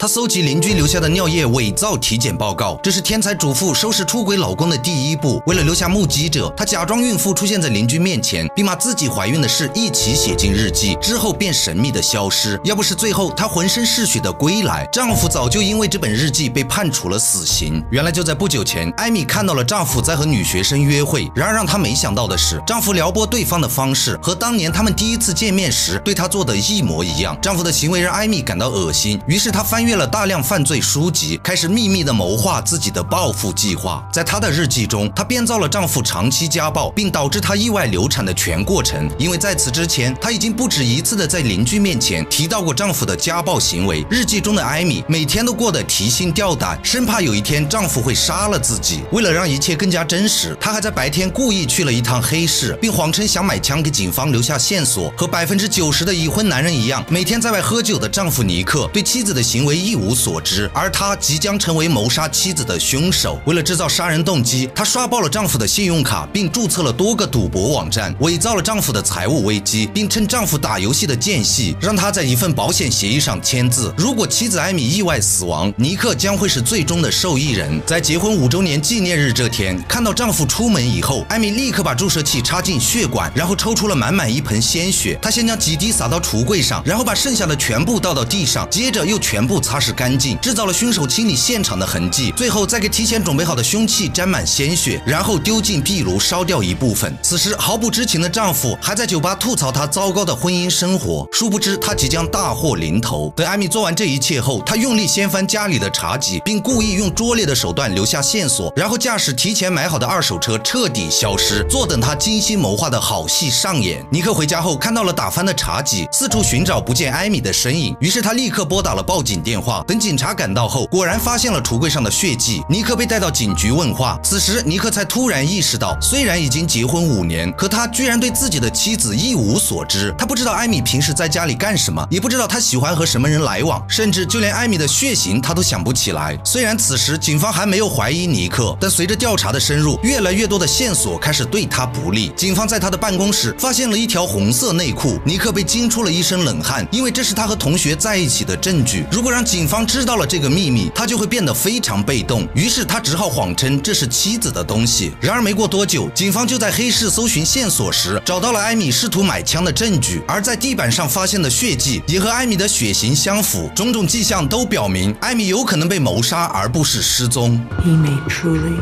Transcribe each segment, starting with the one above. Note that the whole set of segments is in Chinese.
她搜集邻居留下的尿液，伪造体检报告。这是天才主妇收拾出轨老公的第一步。为了留下目击者，她假装孕妇出现在邻居面前，并把自己怀孕的事一起写进日记，之后便神秘的消失。要不是最后她浑身是血的归来，丈夫早就因为这本日记被判处了死刑。原来就在不久前，艾米看到了丈夫在和女学生约会。然而让她没想到的是，丈夫撩拨对方的方式和当年他们第一次见面时对她做的一模一样。丈夫的行为让艾米感到恶心，于是她翻阅了大量犯罪书籍，开始秘密的谋划自己的报复计划。在她的日记中，她编造了丈夫长期家暴并导致她意外流产的全过程。因为在此之前，她已经不止一次的在邻居面前提到过丈夫的家暴行为。日记中的艾米每天都过得提心吊胆，生怕有一天丈夫会杀了自己。为了让一切更加真实，她还在白天故意去了一趟黑市，并谎称想买枪给警方留下线索。和百分之九十的已婚男人一样，每天在外喝酒的丈夫尼克对妻子的行为一无所知，而他即将成为谋杀妻子的凶手。为了制造杀人动机，她刷爆了丈夫的信用卡，并注册了多个赌博网站，伪造了丈夫的财务危机，并趁丈夫打游戏的间隙，让他在一份保险协议上签字。如果妻子艾米意外死亡，尼克将会是最终的受益人。在结婚五周年纪念日这天，看到丈夫出门以后，艾米立刻把注射器插进血管，然后抽出了满满一盆鲜血。她先将几滴洒到橱柜上，然后把剩下的全部倒到地上，接着又全部擦拭干净，制造了凶手清理现场的痕迹。最后再给提前准备好的凶器沾满鲜血，然后丢进壁炉烧掉一部分。此时毫不知情的丈夫还在酒吧吐槽她糟糕的婚姻生活，殊不知她即将大祸临头。等艾米做完这一切后，她用力掀翻家里的茶几，并故意用拙劣的手段留下线索，然后驾驶提前买好的二手车彻底消失，坐等她精心谋划的好戏上演。尼克回家后看到了打翻的茶几，四处寻找不见艾米的身影，于是他立刻拨打了报警电话。等警察赶到后，果然发现了橱柜上的血迹。尼克被带到警局问话，此时尼克才突然意识到，虽然已经结婚五年，可他居然对自己的妻子一无所知。他不知道艾米平时在家里干什么，也不知道他喜欢和什么人来往，甚至就连艾米的血型他都想不起来。虽然此时警方还没有怀疑尼克，但随着调查的深入，越来越多的线索开始对他不利。警方在他的办公室发现了一条红色内裤，尼克被惊出了一身冷汗，因为这是他和同学在一起的证据。如果让警方知道了这个秘密，他就会变得非常被动。于是他只好谎称这是妻子的东西。然而没过多久，警方就在黑市搜寻线索时，找到了艾米试图买枪的证据，而在地板上发现的血迹也和艾米的血型相符，种种迹象都表明艾米有可能被谋杀，而不是失踪。He may truly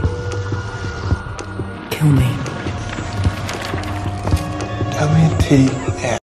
kill me. T.